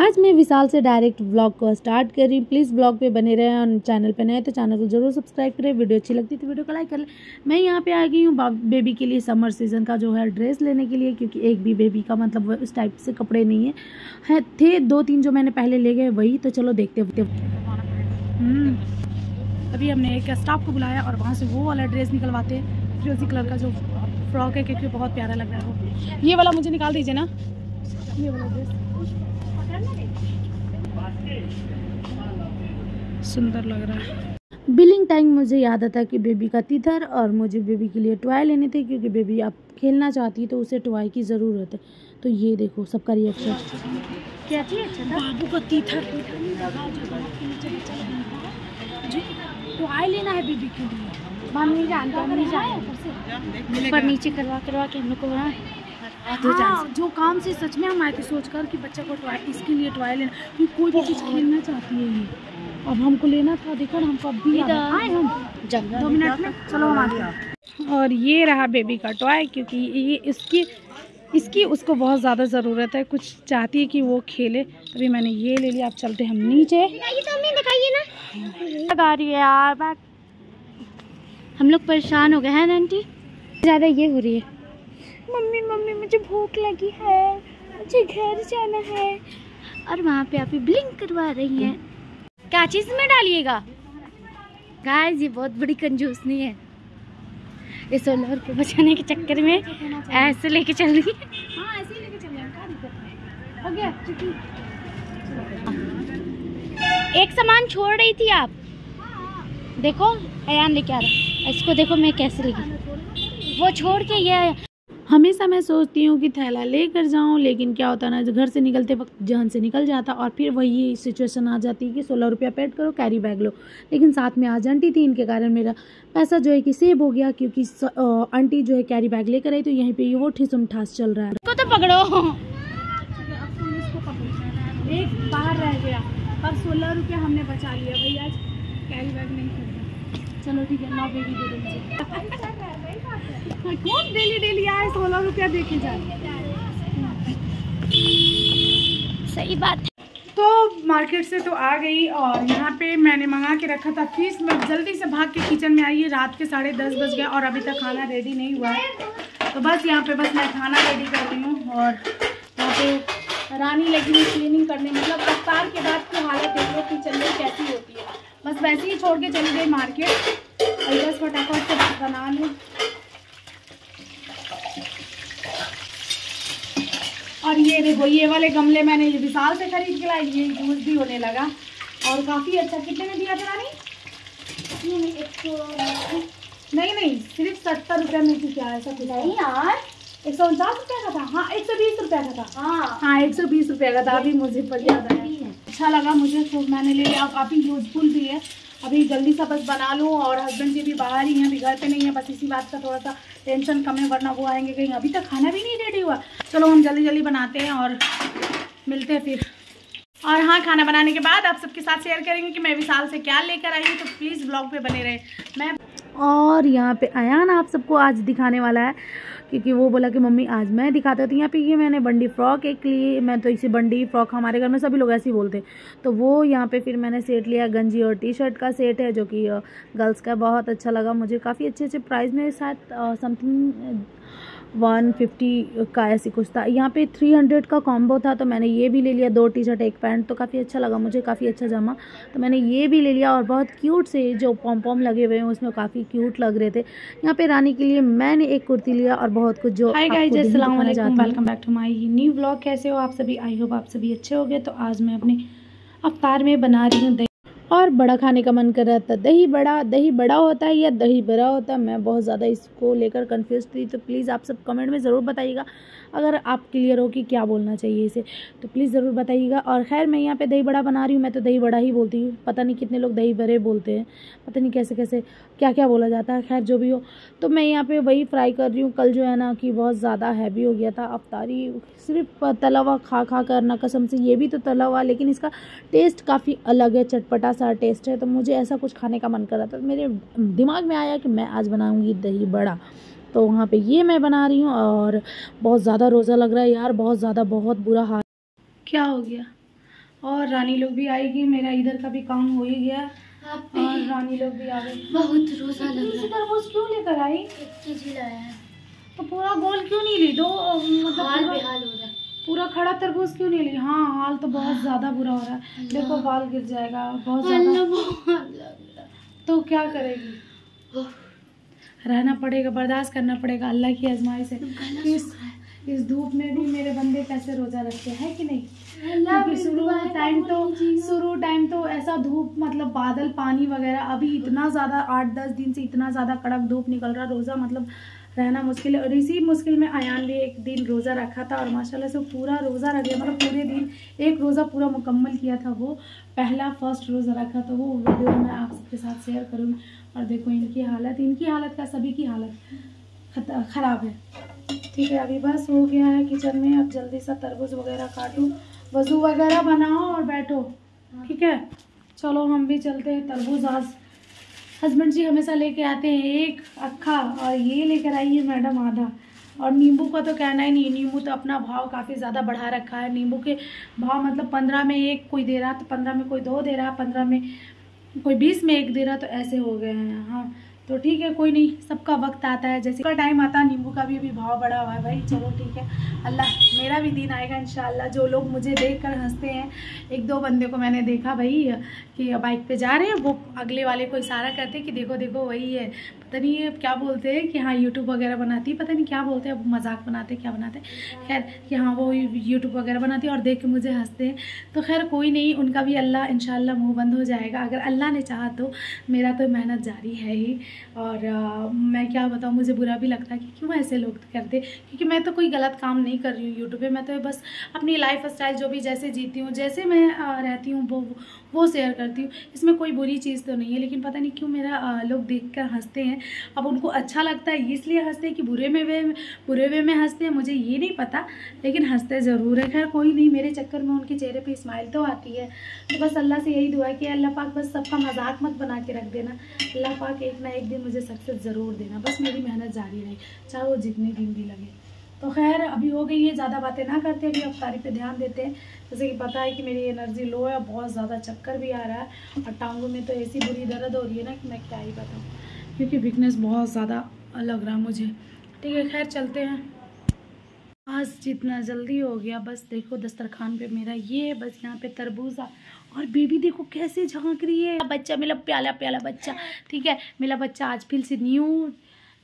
आज मैं विशाल से डायरेक्ट व्लॉग को स्टार्ट कर रही हूँ। प्लीज़ ब्लॉग पे बने रहें और चैनल पे नए तो चैनल को ज़रूर सब्सक्राइब करें। वीडियो अच्छी लगती तो वीडियो को लाइक कर लें। मैं यहाँ पे आ गई हूँ बेबी के लिए समर सीज़न का जो है ड्रेस लेने के लिए क्योंकि एक भी बेबी का मतलब उस टाइप से कपड़े नहीं है, है थे दो तीन जो मैंने पहले ले गए वही तो चलो देखते हम्म, अभी हमने एक स्टाफ को बुलाया और वहाँ से वो वाला ड्रेस निकलवाते हैं। फिरोजी कलर का जो फ्रॉक है क्योंकि बहुत प्यारा लग रहा है ये वाला मुझे निकाल दीजिए ना। ये वाला ड्रेस सुंदर लग रहा है। बिलिंग टाइम मुझे याद आता कि बेबी का तीथर और मुझे बेबी के लिए टॉय लेने थे क्योंकि बेबी अब खेलना चाहती है तो उसे टॉय की ज़रूरत है। तो ये देखो सबका रिएक्शन क्या चाहिए अच्छा बाबू का तीथर। टॉय लेना है बेबी के लिए। मम्मी हैं ऊपर नीचे करवा करवा के हम लोग को हाँ, जो काम से सच में हम आए थे सोच कर कि बच्चा को टॉय इसके लिए टॉय लेना क्योंकि कोई भी चीज़ खेलना चाहती है ये। अब हमको लेना था देखो ना हमको अभी आए हम। दो मिनट में चलो हम आगे और ये रहा बेबी का टॉय क्योंकि ये इसकी इसकी उसको बहुत ज़्यादा ज़रूरत है। कुछ चाहती है कि वो खेले। अभी मैंने ये ले लिया अब चलते हम नीचे। दिखाइए ना। लगा रही है यार बैग हम लोग परेशान हो गए हैं आंटी? ज़्यादा ये हो रही है। मम्मी मम्मी मुझे भूख लगी है। मुझे घर जाना है। और वहाँ पे आप ब्लिंक करवा रही हैं। क्या चीज़ में डालिएगा? गाइस ये बहुत बड़ी कंजूसनी है। इस सोलर को बचाने के चक्कर में ऐसे लेके चल रही है। हाँ ऐसे लेके चल रही एक सामान छोड़ रही थी आप? देखो अयान लेके आ रहा इसको देखो मैं कैसे लेगी वो छोड़ के ये हमेशा मैं सोचती हूँ कि थैला लेकर जाऊँ लेकिन क्या होता ना घर से निकलते वक्त जहन से निकल जाता और फिर वही सिचुएशन आ जाती है कि सोलह रुपया पेड करो कैरी बैग लो। लेकिन साथ में आज आंटी थी इनके कारण मेरा पैसा जो है कि सेव हो गया क्योंकि आंटी जो है कैरी बैग लेकर आई तो यहीं पर वो ठिसुम ठास चल रहा है। तो, तो पकड़ो। एक बाहर रह गया। पर सोलह रुपया हमने बचा लिया भाई आज कैरी बैग नहीं चलो ठीक है नौ बेबी दे दो मुझे कौन डेली डेली आए? सोलह रुपया दे के जाए। सही बात तो मार्केट से तो आ गई और यहाँ पे मैंने मंगा के रखा था फ़ीस मैं जल्दी से भाग के किचन में आई है रात के साढ़े दस बज गए और अभी तक खाना रेडी नहीं हुआ है। तो बस यहाँ पे बस मैं खाना रेडी कर रही हूँ और यहाँ पे रानी लगी हुई क्लीनिंग करने मतलब रफ्तार के बाद की हालत देख लो किचन में कैसी होती है। बस वैसे ही छोड़ के चली गई मार्केट। और बस फटाफट से बना लूँ और ये देखो ये वाले गमले मैंने ये विशाल से खरीद के लाई ये यूज़ भी होने लगा। और काफ़ी अच्छा कितने में दिया था रानी? नहीं नहीं सिर्फ़ सत्तर रुपये में थी क्या ऐसा कुछ नहीं यार। एक सौ उनचास रुपये का था? हाँ एक सौ बीस रुपये का था। हाँ। हाँ एक सौ बीस रुपये का था अभी मुझे पर याद आया अच्छा लगा मुझे तो मैंने ले लिया। काफ़ी यूजफुल भी है। अभी जल्दी सा बस बना लूँ और हस्बैंड जी भी बाहर ही हैं, अभी घर पे नहीं है, बस इसी बात का थोड़ा सा टेंशन कम है, वरना वो आएँगे कहीं। अभी तक खाना भी नहीं रेडी हुआ। चलो हम जल्दी जल्दी बनाते हैं और मिलते हैं फिर। और हाँ खाना बनाने के बाद आप सबके साथ शेयर करेंगे कि मैं विशाल से क्या लेकर आई हूँ तो प्लीज़ ब्लॉग पे बने रहे। मैं और यहाँ पे अयान आप सबको आज दिखाने वाला है। क्योंकि वो बोला कि मम्मी, आज मैं दिखाता हूँ तो यहाँ पे ये मैंने बंडी फ्रॉक एक ली, मैं तो इसी बंडी फ्रॉक हमारे घर में सभी लोग ऐसे ही बोलते तो वो यहाँ पे फिर मैंने सेट लिया, गंजी और टी शर्ट का सेट है, जो कि गर्ल्स का बहुत अच्छा लगा मुझे। काफ़ी अच्छे अच्छे प्राइस में साथ समथिंग वन फिफ्टी का ऐसी कुछ था। यहाँ पे थ्री हंड्रेड का कॉम्बो था तो मैंने ये भी ले लिया दो टी शर्ट एक पैंट तो काफ़ी अच्छा लगा मुझे काफ़ी अच्छा जमा। तो मैंने ये भी ले लिया और बहुत क्यूट से जो पॉम पॉम लगे हुए हैं उसमें काफ़ी क्यूट लग रहे थे। यहाँ पे रानी के लिए मैंने एक कुर्ती लिया और बहुत कुछ जो welcome back to my new blog कैसे हो आप सभी? आई होप आप सभी अच्छे हो गए। तो आज मैं अपने अवतार में बना रही हूँ और बड़ा खाने का मन कर रहा था। दही बड़ा दही बड़ा होता है या दही बड़ा होता है, मैं बहुत ज़्यादा इसको लेकर कन्फ्यूज़ थी। तो प्लीज़ आप सब कमेंट में ज़रूर बताइएगा, अगर आप क्लियर हो कि क्या बोलना चाहिए इसे। तो प्लीज़ ज़रूर बताइएगा। और खैर, मैं यहाँ पे दही बड़ा बना रही हूँ, मैं तो दही बड़ा ही बोलती हूँ। पता नहीं कितने लोग दही बड़े बोलते हैं, पता नहीं कैसे कैसे क्या क्या बोला जाता है, खैर, जो भी हो। तो मैं यहाँ पर वही फ्राई कर रही हूँ। कल जो है ना कि बहुत ज़्यादा हैवी हो गया था, अफ्तारी, सिर्फ़ तला हुआ खा खा कर, ना कसम से, ये भी तो तला हुआ, लेकिन इसका टेस्ट काफ़ी अलग है, चटपटा सा टेस्ट है तो मुझे ऐसा कुछ खाने का मन कर रहा था। तो मेरे दिमाग में आया कि मैं आज बनाऊँगी दही बड़ा। तो वहाँ पे ये मैं बना रही हूँ और बहुत ज़्यादा रोज़ा लग रहा है यार बहुत ज़्यादा बहुत बुरा हाल। क्या हो गया? और रानी लोग भी आएगी मेरा इधर का भी काम हो ही गया। और रानी लोग भी आ गए। बहुत रोजा लग रहा है। तरबूज क्यों लेकर आई? एक केजी लाया है। तो पूरा गोल क्यों नहीं ली? दो मतलब हाल बेहाल हो रहा है। पूरा खड़ा तरबूज क्यों नहीं ली हाँ हाल तो बहुत ज़्यादा बुरा हो रहा है। देखो बाल गिर जाएगा बहुत ज़्यादा। है। तो क्या करेगी? रहना पड़ेगा बर्दाश्त करना पड़ेगा अल्लाह की आजमाई से इस है। इस धूप में भी मेरे बंदे कैसे रोजा रखते हैं कि नहीं? क्योंकि शुरू टाइम तो शुरू टाइम तो ऐसा धूप मतलब बादल पानी वगैरह अभी इतना ज़्यादा आठ दस दिन से इतना ज़्यादा कड़क धूप निकल रहा रोज़ा मतलब रहना मुश्किल है। और इसी मुश्किल में आयान भी एक दिन रोज़ा रखा था और माशाल्लाह से पूरा रोज़ा रख गया मतलब पूरे दिन एक रोज़ा पूरा मुकम्मल किया था वो। पहला फ़र्स्ट रोज़ा रखा तो वो वीडियो मैं आप सबके साथ शेयर करूँगी और देखो इनकी हालत इनकी हालत का सभी की हालत ख़राब है। ठीक है, अभी बस हो गया है किचन में। अब जल्दी सा तरबूज वगैरह काटूँ। वज़ू वगैरह बनाओ और बैठो। ठीक है? चलो हम भी चलते हैं तरबूज आज। हस्बैंड जी हमेशा लेके आते हैं, एक अक्खा और ये लेकर आई है मैडम आधा। और नींबू का तो कहना ही नहीं, नींबू तो अपना भाव काफ़ी ज़्यादा बढ़ा रखा है। नींबू के भाव मतलब पंद्रह में एक कोई दे रहा तो पंद्रह में कोई दो दे रहा, पंद्रह में कोई बीस में एक दे रहा तो ऐसे हो गए हैं हाँ। तो ठीक है, कोई नहीं, सबका वक्त आता है। जैसे का टाइम आता है नींबू का भी अभी भाव बढ़ा हुआ है भाई। चलो ठीक है। अल्लाह, मेरा भी दिन आएगा इंशाल्लाह जो लोग मुझे देख कर हँसते हैं, एक दो बंदे को मैंने देखा भाई, कि बाइक पे जा रहे हैं, वो अगले वाले को इशारा करते हैं कि देखो देखो, वही है। पता नहीं ये क्या बोलते हैं कि हाँ यूट्यूब वगैरह बनाती है पता नहीं क्या बोलते हैं अब मज़ाक बनाते क्या बनाते खैर कि हाँ वो यूट्यूब वगैरह बनाती है और देख के मुझे हँसते हैं। तो खैर कोई नहीं उनका भी अल्लाह इंशाल्लाह मुँह बंद हो जाएगा। अगर अल्लाह ने चाहा तो मेरा तो मेहनत जारी है ही। और अ, मैं क्या बताऊँ मुझे बुरा भी लगता है कि क्यों ऐसे लोग करते क्योंकि मैं तो कोई गलत काम नहीं कर रही हूँ यूट्यूब पर मैं तो बस अपनी लाइफ स्टाइल जो भी जैसे जीती हूँ जैसे मैं रहती हूँ वो वो शेयर करती हूँ। इसमें कोई बुरी चीज़ तो नहीं है लेकिन पता नहीं क्यों मेरा लोग देख कर हँसते हैं। अब उनको अच्छा लगता है, इसलिए हँसते हैं कि बुरे में वे, बुरे वे में हँसते हैं, मुझे ये नहीं पता, लेकिन हँसते ज़रूर है। खैर, कोई नहीं, मेरे चक्कर में उनके चेहरे पे स्माइल तो आती है। तो बस अल्लाह से यही दुआ कि अल्लाह पाक बस सबका मज़ाक मत बना के रख देना। अल्लाह पाक एक ना एक दिन मुझे सक्सेस ज़रूर देना। बस मेरी मेहनत जारी रहे, चाहे वो जितने दिन भी लगे। तो खैर, अभी हो गई है, ज़्यादा बातें ना करते, अभी अफ्तारी पे ध्यान देते हैं। जैसे कि पता है कि मेरी एनर्जी लो है बहुत ज़्यादा चक्कर भी आ रहा है। और टांगों में तो ऐसी बुरी दर्द हो रही है ना कि मैं क्या ही बताऊँ। क्योंकि वीकनेस बहुत ज़्यादा लग रहा मुझे। ठीक है, खैर चलते हैं। आज जितना जल्दी हो गया, बस देखो दस्तरखान पे मेरा ये है, बस यहाँ पे तरबूजा और बेबी देखो कैसे झाँक रही है। बच्चा, मेरा प्याला प्याला बच्चा, ठीक है? मेरा बच्चा आज फिर से न्यू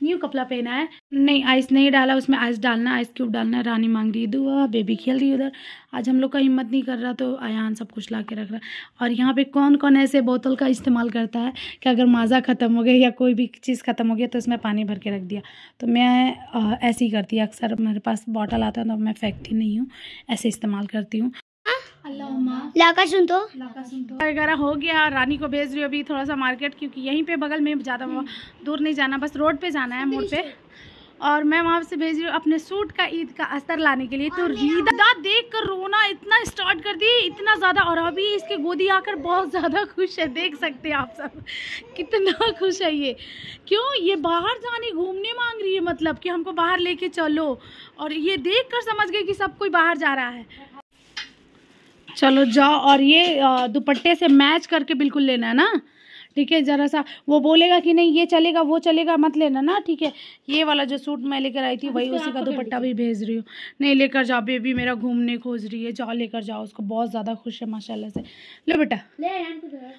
न्यू कपड़ा पहना है। नहीं आइस नहीं डाला, उसमें आइस डालना आइस क्यूब डालना, रानी मांग रही दुआ बेबी खेल रही उधर। आज हम लोग का हिम्मत नहीं कर रहा तो आयान सब कुछ ला के रख रहा और यहाँ पे कौन कौन ऐसे बोतल का इस्तेमाल करता है कि अगर माज़ा ख़त्म हो गया या कोई भी चीज़ ख़त्म हो गया तो उसमें पानी भर के रख दिया। तो मैं ऐसे ही करती अक्सर मेरे पास बॉटल आता है तो मैं फेंकती नहीं हूँ। ऐसे इस्तेमाल करती हूँ। लाका सुन तो। वगैरह हो गया रानी को भेज रही हूँ अभी थोड़ा सा मार्केट क्योंकि यहीं पे बगल में ज़्यादा दूर नहीं जाना बस रोड पे जाना है मोड़ पे। और मैं वहाँ से भेज रही हूँ अपने सूट का ईद का अस्तर लाने के लिए। तो रीदा देख कर रोना इतना स्टार्ट कर दी इतना ज़्यादा। और अभी इसके गोदी आकर बहुत ज़्यादा खुश है देख सकते हैं आप सब। कितना खुश है ये। क्यों? ये बाहर जाने घूमने मांग रही है मतलब कि हमको बाहर लेके चलो। और ये देख कर समझ गए कि सब कोई बाहर जा रहा है। चलो जाओ और ये अ, दुपट्टे से मैच करके बिल्कुल लेना है ना ठीक है ज़रा सा वो बोलेगा कि नहीं ये चलेगा वो चलेगा मत लेना ना ठीक है ये वाला जो सूट मैं लेकर आई थी वही उसी का दुपट्टा भी भेज रही हूँ नहीं लेकर जाओ बेबी मेरा घूमने खोज रही है जाओ लेकर जाओ उसको बहुत ज़्यादा खुश है माशाल्लाह से लो बेटा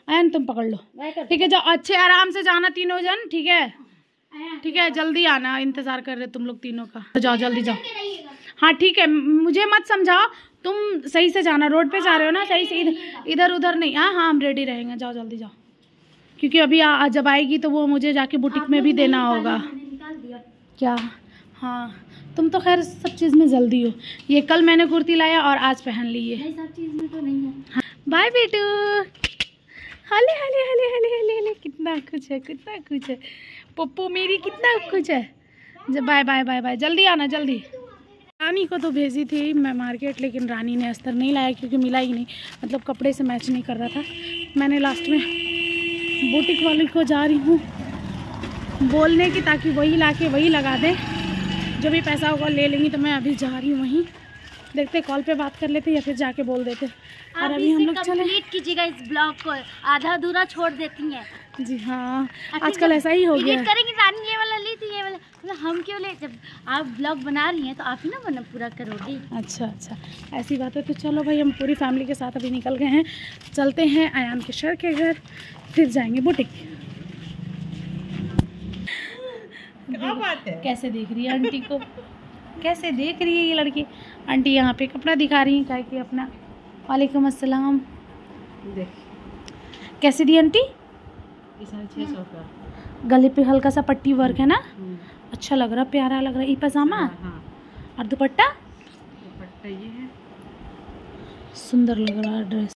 आयन तुम पकड़ लो ठीक है जाओ अच्छे आराम से जाना तीनों जन ठीक है ठीक है जल्दी आना इंतज़ार कर रहे तुम लोग तीनों का जाओ जल्दी जाओ हाँ ठीक है मुझे मत समझाओ तुम सही से जाना रोड पे जा रहे हो ना सही से इधर इधर उधर नहीं। हाँ हाँ हम रेडी रहेंगे जाओ जल्दी जाओ। क्योंकि अभी आ, जब आएगी तो वो मुझे जाके बुटीक में भी देना होगा। क्या? हाँ तुम तो खैर सब चीज़ में जल्दी हो। ये कल मैंने कुर्ती लाया और आज पहन ली है सब चीज़ में तो नहीं है। बाय बेटू। हले हले हले हले हले हले। कितना कुछ है कितना कुछ है। पप्पू मेरी कितना कुछ है। जब बाय बाय बाय बाय जल्दी आना जल्दी। रानी को तो भेजी थी मैं मार्केट लेकिन रानी ने अस्तर नहीं लाया क्योंकि मिला ही नहीं। मतलब कपड़े से मैच नहीं कर रहा था। मैंने लास्ट में बुटीक वाले को जा रही हूँ बोलने की ताकि वही ला के वही लगा दे। जो भी पैसा होगा ले लेंगी तो मैं अभी जा रही हूँ वहीं। देखते कॉल पे बात कर लेते या फिर जाके बोल देते। और अभी हम लोग चले। कंप्लीट कीजिएगा इस ब्लॉग को। आधा अधूरा छोड़ देती हैं। जी हाँ आखिर आजकल ऐसा ही हो गया। करेंगे रानी मतलब हम क्यों ले जब आप ब्लॉग बना रही हैं तो आप ही ना बना पूरा करोगी। अच्छा अच्छा। ऐसी बात है तो चलो भाई हम पूरी फैमिली के साथ अभी निकल गए हैं। चलते हैं आयान के शर के घर फिर जाएँगे बुटीक कैसे देख रही है आंटी को? कैसे देख रही है ये लड़की? आंटी यहाँ पे कपड़ा दिखा रही है क्या कि अपना। वालेकुम अस्सलाम। कैसे दी आंटी? गले पे हल्का सा पट्टी वर्क है ना? अच्छा लग रहा प्यारा लग रहा है ये पजामा? और दुपट्टा? दुपट्टा ये है। सुंदर लग रहा है ड्रेस।